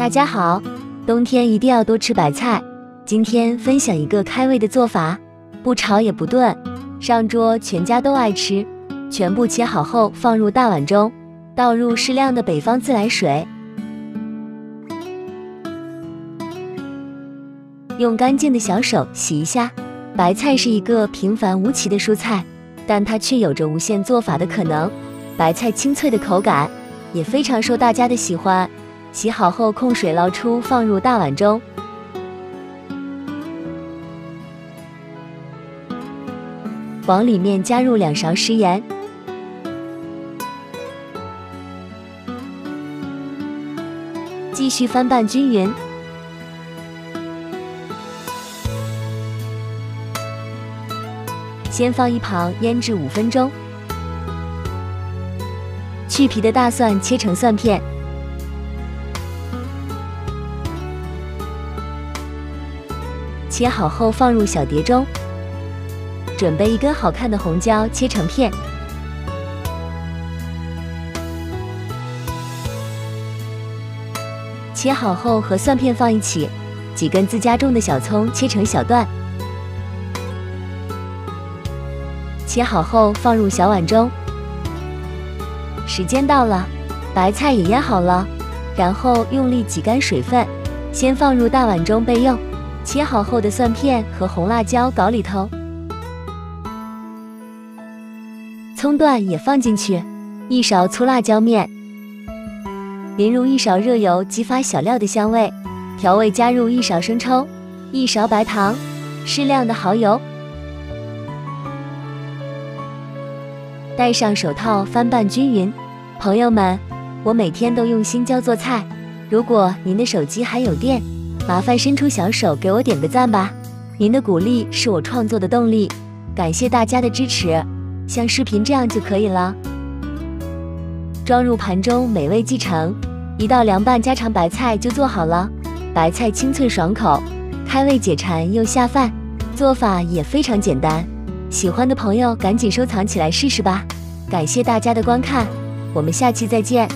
大家好，冬天一定要多吃白菜。今天分享一个开胃的做法，不炒也不炖，上桌全家都爱吃。全部切好后放入大碗中，倒入适量的北方自来水，用干净的小手洗一下。白菜是一个平凡无奇的蔬菜，但它却有着无限做法的可能。白菜清脆的口感也非常受大家的喜欢。洗好后控水捞出，放入大碗中，往里面加入两勺食盐，继续翻拌均匀。先放一旁腌制五分钟。去皮的大蒜切成蒜片。切好后放入小碟中，准备一根好看的红椒，切成片。切好后和蒜片放一起，几根自家种的小葱切成小段。切好后放入小碗中。时间到了，白菜也腌好了，然后用力挤干水分，先放入大碗中备用。切好后的蒜片和红辣椒搞里头，葱段也放进去，一勺粗辣椒面，淋入一勺热油，激发小料的香味。调味加入一勺生抽，一勺白糖，适量的蚝油。戴上手套翻拌均匀。朋友们，我每天都用心教做菜，如果您的手机还有电。麻烦伸出小手给我点个赞吧，您的鼓励是我创作的动力，感谢大家的支持，像视频这样就可以了。装入盘中，美味继承，一道凉拌家常白菜就做好了。白菜清脆爽口，开胃解馋又下饭，做法也非常简单。喜欢的朋友赶紧收藏起来试试吧。感谢大家的观看，我们下期再见。